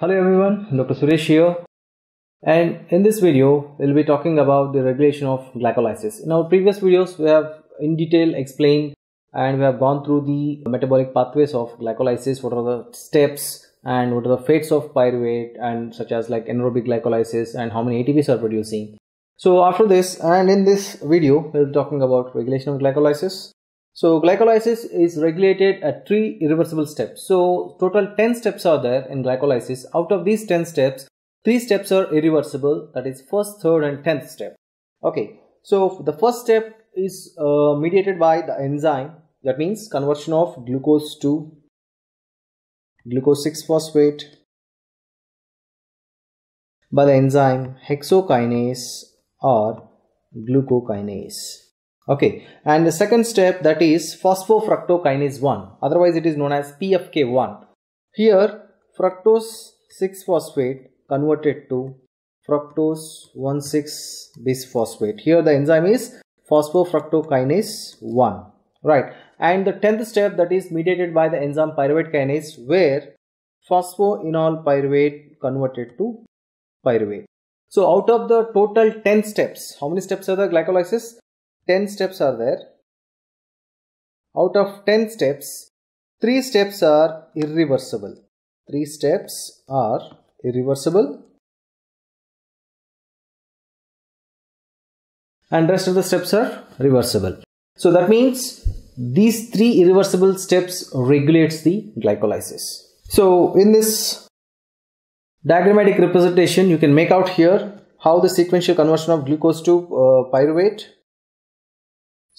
Hello everyone, Dr. Suresh here. And in this video, we'll be talking about the regulation of glycolysis. In our previous videos, we have in detail explained and we have gone through the metabolic pathways of glycolysis, what are the steps and what are the fates of pyruvate and such as like anaerobic glycolysis and how many ATPs are producing. So after this and in this video, we'll be talking about regulation of glycolysis. So glycolysis is regulated at three irreversible steps. So total 10 steps are there in glycolysis. Out of these 10 steps, three steps are irreversible. That is first, third and 10th step. Okay. So the first step is uh, mediated by the enzyme. That means conversion of glucose to glucose 6-phosphate by the enzyme hexokinase or glucokinase okay. And the second step that is phosphofructokinase 1 otherwise it is known as pfk1 here fructose 6 phosphate converted to fructose 1,6 bisphosphate here the enzyme is phosphofructokinase 1 right. And the 10th step that is mediated by the enzyme pyruvate kinase where phosphoenol pyruvate converted to pyruvate. So out of the total 10 steps how many steps are the glycolysis 10 steps are there. Out of 10 steps, 3 steps are irreversible. 3 steps are irreversible and rest of the steps are reversible. So that means these three irreversible steps regulates the glycolysis. So in this diagrammatic representation you can make out here how the sequential conversion of glucose to uh, pyruvate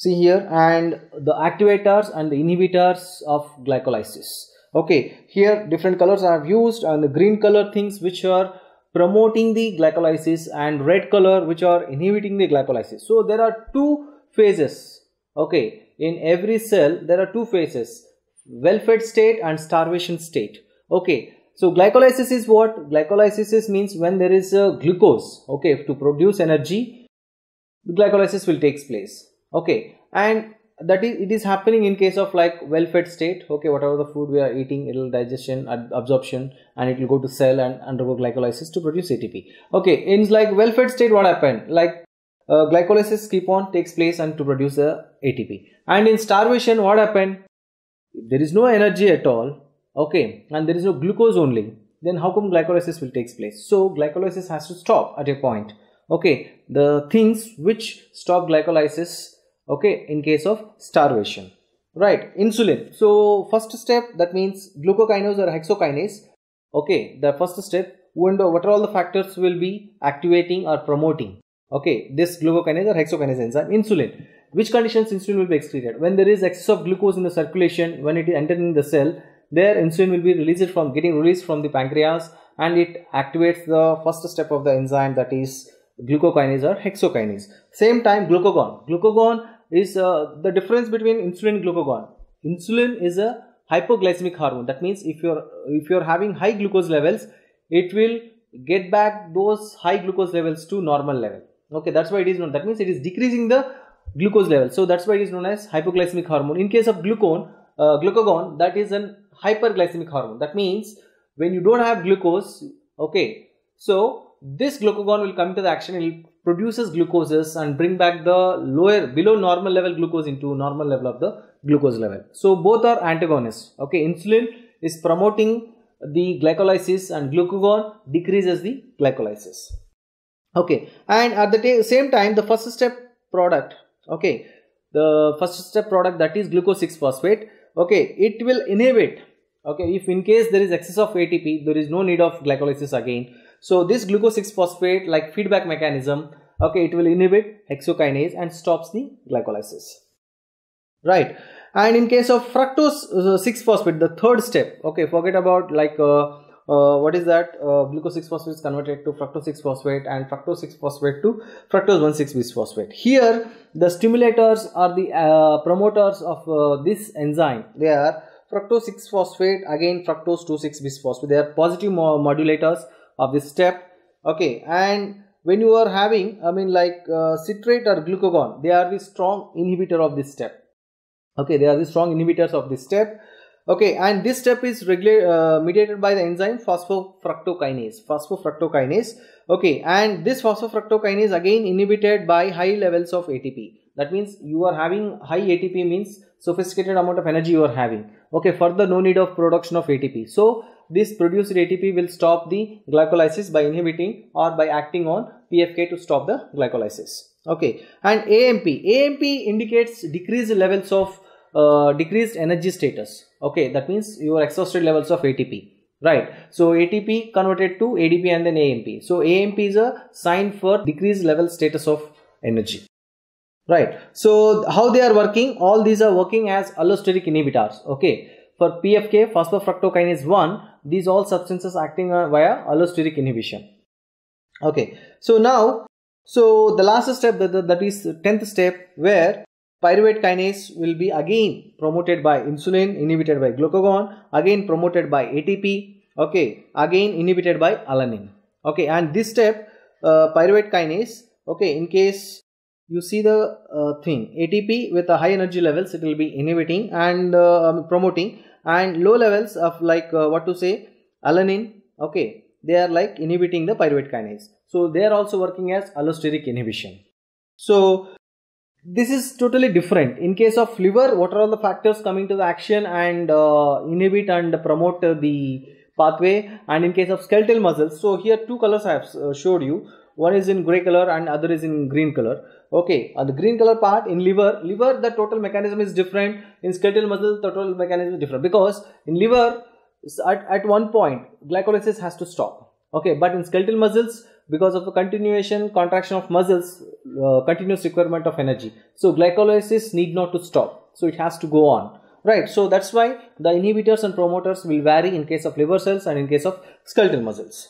see here and the activators and the inhibitors of glycolysis. Okay here different colors are used and the green color things which are promoting the glycolysis and red color which are inhibiting the glycolysis. So there are two phases. Okay in every cell there are two phases. Well fed state and starvation state. Okay so glycolysis is what? Glycolysis is means when there is a glucose okay to produce energy the glycolysis will takes place okay and that is it is happening in case of like well fed state. Okay whatever the food we are eating it will digestion absorption and it will go to cell and undergo glycolysis to produce atp okay in like well fed state what happened? Like uh, glycolysis keep on takes place and to produce the atp and in starvation what happened? There is no energy at all. Okay and there is no glucose only. Then how come glycolysis will takes place? So glycolysis has to stop at a point. Okay the things which stop glycolysis okay in case of starvation. Right insulin. So first step that means glucokinase or hexokinase. Okay the first step window what are all the factors will be activating or promoting? Okay this glucokinase or hexokinase enzyme insulin. Which conditions insulin will be excreted? When there is excess of glucose in the circulation when it is entering the cell there insulin will be released from getting released from the pancreas and it activates the first step of the enzyme that is glucokinase or hexokinase. Same time glucagon. Glucagon is uh, the difference between insulin and glucagon. Insulin is a hypoglycemic hormone. That means if you're if you're having high glucose levels, it will get back those high glucose levels to normal level. Okay, that's why it is known. That means it is decreasing the glucose level. So that's why it is known as hypoglycemic hormone. In case of glucon, uh, glucagon, that is an hyperglycemic hormone. That means when you don't have glucose, okay, so this glucagon will come to the action. It produces glucoses and bring back the lower below normal level glucose into normal level of the glucose level. So both are antagonists. Okay, insulin is promoting the glycolysis and glucagon decreases the glycolysis. Okay, and at the same time the first step product, okay, the first step product that is glucose 6 phosphate, okay, it will inhibit, okay, if in case there is excess of ATP, there is no need of glycolysis again so this glucose 6 phosphate like feedback mechanism, okay, it will inhibit hexokinase and stops the glycolysis. Right. And in case of fructose uh, 6 phosphate, the third step, okay, forget about like uh, uh, what is that? Uh, glucose 6 phosphate is converted to fructose 6 phosphate and fructose 6 phosphate to fructose 1 6 bisphosphate here the stimulators are the uh, promoters of uh, this enzyme. They are fructose 6 phosphate again fructose 2 6 bisphosphate they are positive modulators of this step okay and when you are having i mean like uh, citrate or glucagon they are the strong inhibitor of this step okay they are the strong inhibitors of this step Okay, and this step is regulated uh, mediated by the enzyme phosphofructokinase. Phosphofructokinase. Okay, and this phosphofructokinase again inhibited by high levels of ATP. That means you are having high ATP means sophisticated amount of energy you are having. Okay, further no need of production of ATP. So this produced ATP will stop the glycolysis by inhibiting or by acting on PFK to stop the glycolysis. Okay, and AMP. AMP indicates decreased levels of uh, decreased energy status. Okay, that means your exhausted levels of ATP. Right. So ATP converted to ADP and then AMP. So AMP is a sign for decreased level status of energy. Right. So how they are working? All these are working as allosteric inhibitors. Okay. For PFK, phosphofructokinase 1, these all substances acting via allosteric inhibition. Okay. So now, so the last step that, that is 10th step where Pyruvate kinase will be again promoted by insulin, inhibited by glucagon, again promoted by ATP, okay, again inhibited by alanine. Okay, and this step, uh, pyruvate kinase, okay, in case you see the uh, thing, ATP with a high energy levels, it will be inhibiting and uh, promoting, and low levels of like uh, what to say, alanine, okay, they are like inhibiting the pyruvate kinase. So they are also working as allosteric inhibition. So this is totally different. In case of liver what are all the factors coming to the action and uh, inhibit and promote the pathway? And in case of skeletal muscles so here two colors i have uh, showed you. One is in gray color and other is in green color okay on the green color part in liver liver the total mechanism is different. In skeletal muscle the total mechanism is different. Because in liver at, at one point glycolysis has to stop. Okay but in skeletal muscles because of the continuation contraction of muscles uh, continuous requirement of energy. So glycolysis need not to stop. So it has to go on. Right so that's why the inhibitors and promoters will vary in case of liver cells and in case of skeletal muscles.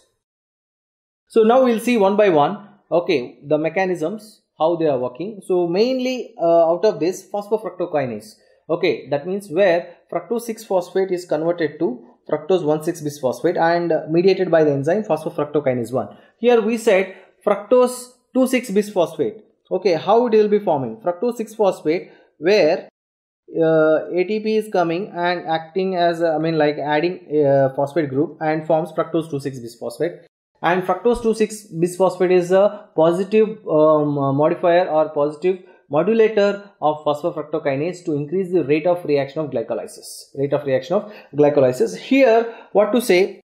So now we'll see one by one okay the mechanisms how they are working so mainly uh, out of this phosphofructokinase okay that means where fructose 6 phosphate is converted to fructose 1,6 bisphosphate and mediated by the enzyme phosphofructokinase 1. Here we said fructose 2,6 bisphosphate. Okay, how it will be forming? Fructose 6 phosphate where uh, ATP is coming and acting as uh, I mean like adding a phosphate group and forms fructose 2,6 bisphosphate and fructose 2,6 bisphosphate is a positive um, modifier or positive modulator of phosphofructokinase to increase the rate of reaction of glycolysis. Rate of reaction of glycolysis. Here, what to say?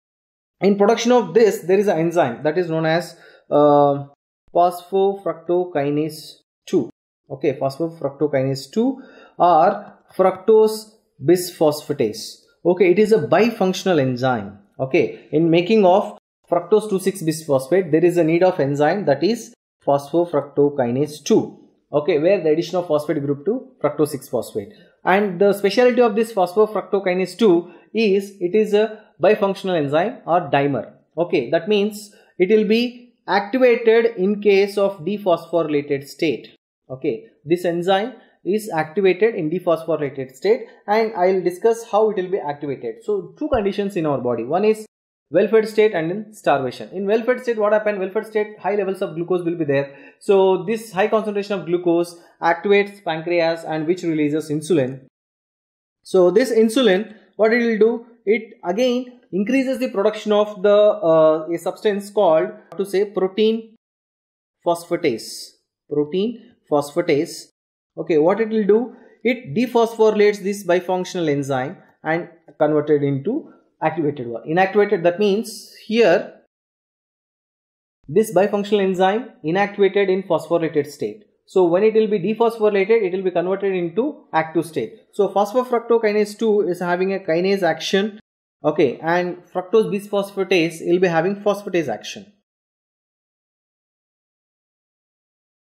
In production of this, there is an enzyme that is known as uh, phosphofructokinase 2. Okay, phosphofructokinase 2 or fructose bisphosphatase. Okay, it is a bifunctional enzyme. Okay, in making of fructose 2,6 bisphosphate, there is a need of enzyme that is phosphofructokinase 2 okay where the addition of phosphate group to fructose 6 phosphate and the speciality of this phosphofructokinase 2 is it is a bifunctional enzyme or dimer okay that means it will be activated in case of dephosphorylated state okay this enzyme is activated in dephosphorylated state and I will discuss how it will be activated. So two conditions in our body. One is well-fed state and in starvation. In well-fed state, what happened? Well-fed state, high levels of glucose will be there. So this high concentration of glucose activates pancreas and which releases insulin. So this insulin, what it will do? It again increases the production of the uh, a substance called to say protein phosphatase. Protein phosphatase. Okay, what it will do? It dephosphorylates this bifunctional enzyme and converted into activated one. Inactivated that means here this bifunctional enzyme inactivated in phosphorylated state. So when it will be dephosphorylated, it will be converted into active state. So phosphofructokinase 2 is having a kinase action. Okay, and fructose bisphosphatase will be having phosphatase action.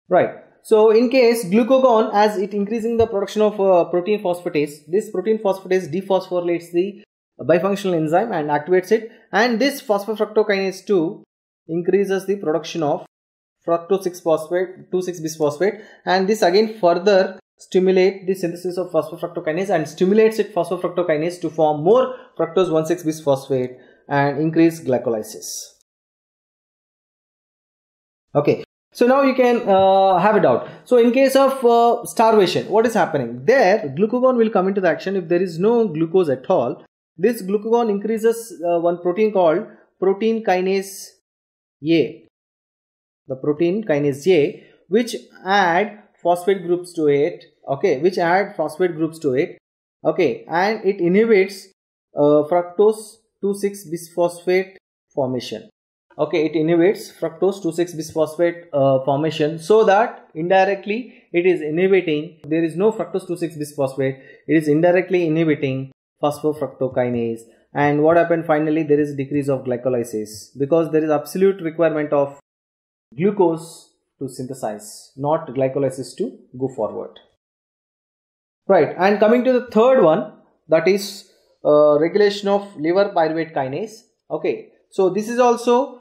Right. So in case glucagon as it increasing the production of uh, protein phosphatase, this protein phosphatase dephosphorylates the bifunctional enzyme and activates it and this phosphofructokinase 2 increases the production of fructose 6 phosphate 2,6 bisphosphate and this again further stimulate the synthesis of phosphofructokinase and stimulates it phosphofructokinase to form more fructose 1,6 bisphosphate and increase glycolysis. Okay, So now you can uh, have it out. So in case of uh, starvation, what is happening? There, glucagon will come into the action if there is no glucose at all. This glucagon increases uh, one protein called protein kinase A. The protein kinase A, which add phosphate groups to it. Okay, which add phosphate groups to it. Okay, and it inhibits uh, fructose 2,6 bisphosphate formation okay it inhibits fructose 2,6 bisphosphate uh, formation so that indirectly it is inhibiting there is no fructose 2,6 bisphosphate it is indirectly inhibiting phosphofructokinase. And what happened finally there is decrease of glycolysis because there is absolute requirement of glucose to synthesize not glycolysis to go forward. Right and coming to the third one that is uh, regulation of liver pyruvate kinase. Okay so this is also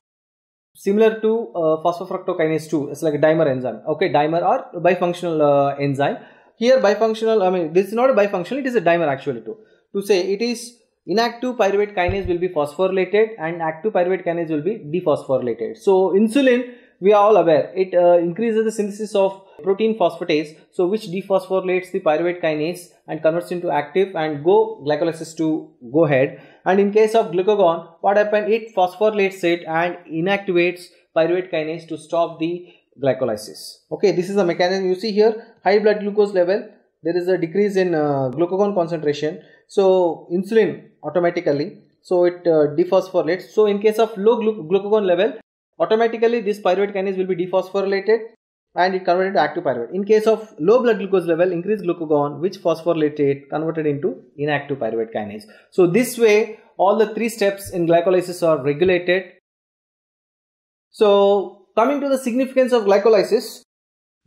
similar to uh, phosphofructokinase 2 it's like a dimer enzyme. Okay dimer or bifunctional uh, enzyme. Here bifunctional i mean this is not a bifunctional it is a dimer actually too to say it is inactive pyruvate kinase will be phosphorylated and active pyruvate kinase will be dephosphorylated. So insulin we are all aware it uh, increases the synthesis of protein phosphatase so which dephosphorylates the pyruvate kinase and converts into active and go glycolysis to go ahead. And in case of glucagon what happened? It phosphorylates it and inactivates pyruvate kinase to stop the glycolysis. Okay this is the mechanism you see here. High blood glucose level there is a decrease in uh, glucagon concentration so insulin automatically so it uh, dephosphorylates so in case of low glu glucagon level automatically this pyruvate kinase will be dephosphorylated and it converted to active pyruvate. In case of low blood glucose level, increased glucagon which phosphorylated converted into inactive pyruvate kinase. So this way all the three steps in glycolysis are regulated. So coming to the significance of glycolysis,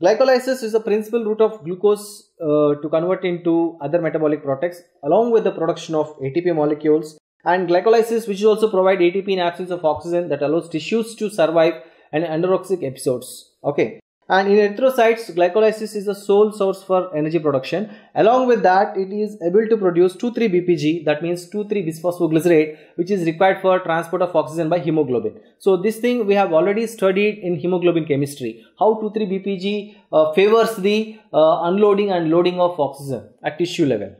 glycolysis is the principal route of glucose uh, to convert into other metabolic products along with the production of ATP molecules and glycolysis which also provide ATP in absence of oxygen that allows tissues to survive and anaerobic episodes. Okay. And in erythrocytes, glycolysis is the sole source for energy production. Along with that, it is able to produce 2,3-BPG, that means 2,3-bisphosphoglycerate, which is required for transport of oxygen by hemoglobin. So this thing we have already studied in hemoglobin chemistry, how 2,3-BPG uh, favors the uh, unloading and loading of oxygen at tissue level.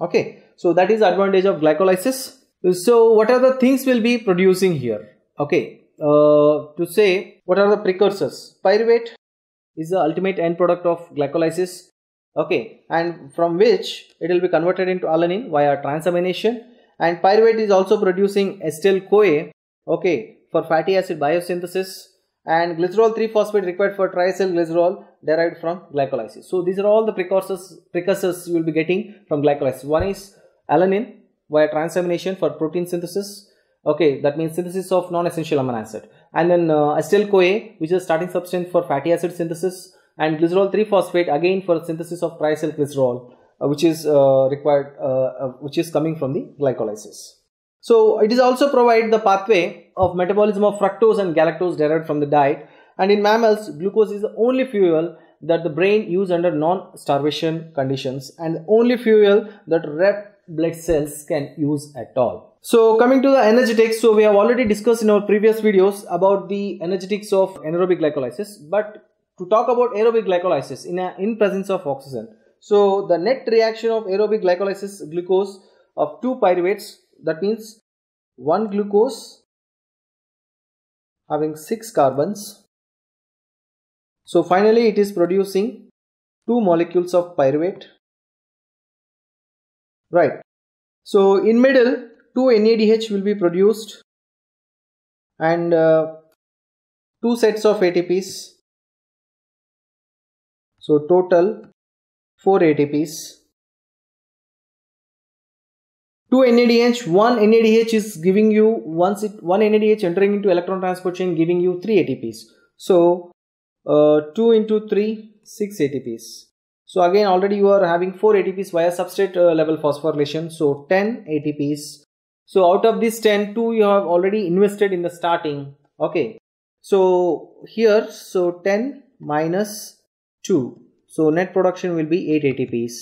Okay, so that is advantage of glycolysis. So what are the things we'll be producing here? Okay, uh, to say what are the precursors? Pyruvate is the ultimate end product of glycolysis. Okay and from which it will be converted into alanine via transamination. And pyruvate is also producing acetyl CoA okay for fatty acid biosynthesis. And glycerol 3 phosphate required for triacyl glycerol derived from glycolysis. So these are all the precursors precursors you will be getting from glycolysis. One is alanine via transamination for protein synthesis. Okay that means synthesis of non-essential amino acid and then uh, acetyl CoA which is starting substance for fatty acid synthesis and glycerol 3 phosphate again for synthesis of triacyl glycerol uh, which is uh, required uh, uh, which is coming from the glycolysis. So it is also provide the pathway of metabolism of fructose and galactose derived from the diet. And in mammals glucose is the only fuel that the brain use under non-starvation conditions and the only fuel that red blood cells can use at all so coming to the energetics, so we have already discussed in our previous videos about the energetics of anaerobic glycolysis. But to talk about aerobic glycolysis in, a, in presence of oxygen. So the net reaction of aerobic glycolysis glucose of two pyruvates that means one glucose having six carbons. So finally it is producing two molecules of pyruvate. Right. So in middle 2 NADH will be produced and uh, two sets of ATPs. So total 4 ATPs. 2 NADH, 1 NADH is giving you once it 1 NADH entering into electron transport chain giving you 3 ATPs. So uh, 2 into 3 6 ATPs. So again already you are having 4 ATPs via substrate uh, level phosphorylation. So 10 ATPs so out of this 10, 2 you have already invested in the starting. Okay. So here, so 10 minus 2. So net production will be 8 ATPs.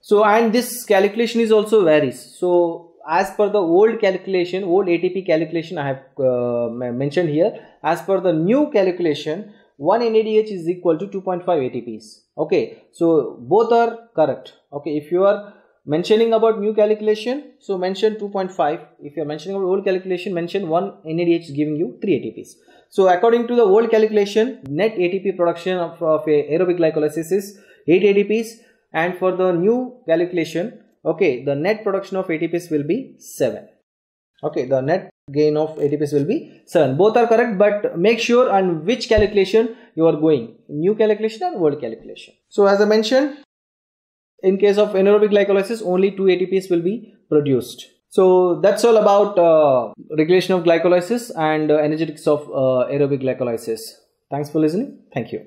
So and this calculation is also varies. So as per the old calculation, old ATP calculation I have uh, mentioned here, as per the new calculation, 1 NADH is equal to 2.5 ATPs. Okay, so both are correct. Okay, if you are mentioning about new calculation, so mention 2.5. If you are mentioning about old calculation, mention 1 NADH giving you 3 ATPs. So according to the old calculation, net ATP production of, of aerobic glycolysis is 8 ATPs and for the new calculation, okay, the net production of ATPs will be 7. Okay, the net gain of ATPs will be 7. Both are correct but make sure on which calculation you are going, new calculation or old calculation. So as I mentioned, in case of anaerobic glycolysis, only 2 ATPs will be produced. So that's all about uh, regulation of glycolysis and uh, energetics of uh, aerobic glycolysis. Thanks for listening. Thank you.